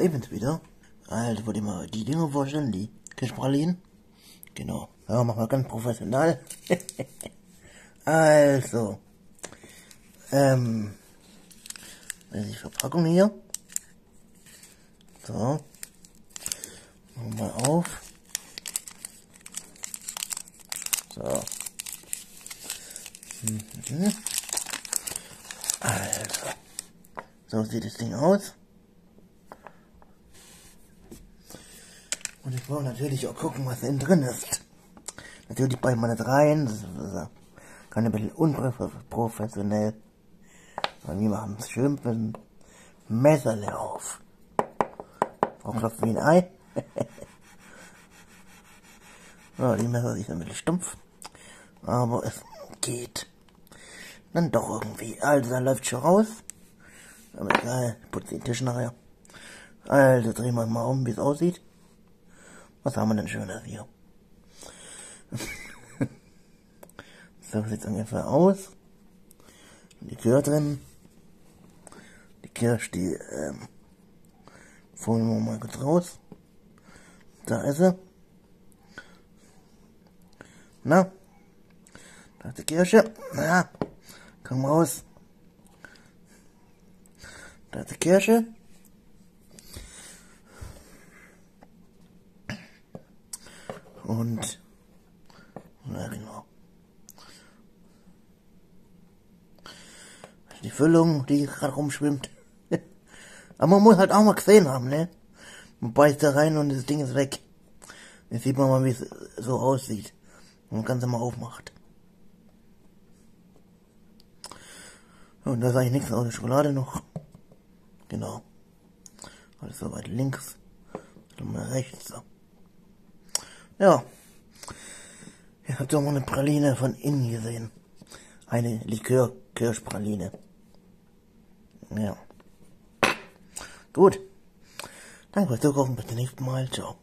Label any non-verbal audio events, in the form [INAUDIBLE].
eben wieder. Also wollte ich mal die Dinge vorstellen, die Kirschpralinen. Genau. Ja, machen wir ganz professionell. [LAUGHS] also. Ähm. Das ist die Verpackung hier. So. Machen wir mal auf. So. Mhm. Also. So sieht das Ding aus. Und ich wollte natürlich auch gucken, was innen drin ist. Natürlich bei man das rein. Das ist kann ein bisschen unprofessionell. Aber wir machen es schön mit einem Messerle auf. Auch klopft wie ein Ei. [LAUGHS] ja, die Messer ist ein bisschen stumpf. Aber es geht. Dann doch irgendwie. Also, da läuft schon raus. Aber egal, putze den Tisch nachher. Also, drehen wir mal um, wie es aussieht. Was haben wir denn Schönes hier? [LAUGHS] so sieht es ungefähr aus. Die Likör drin. Die Kirsch, die ähm, holen wir mal kurz raus. Da ist sie. Na? Da ist die Kirsche. Na, komm raus. Da ist die Kirsche. Und, na genau. Die Füllung, die gerade rumschwimmt. [LAUGHS] Aber man muss halt auch mal gesehen haben, ne? Man beißt da rein und das Ding ist weg. Jetzt sieht man mal, wie es so aussieht. Und man kann es mal aufmacht. Und da ist eigentlich nichts außer Schokolade noch. Genau. Alles soweit links. Und mal rechts. So. Ja. Ihr habt doch mal eine Praline von innen gesehen. Eine Likör-Kirschpraline. Ja. Gut. Danke fürs Zugucken. Bis zum nächsten Mal. Ciao.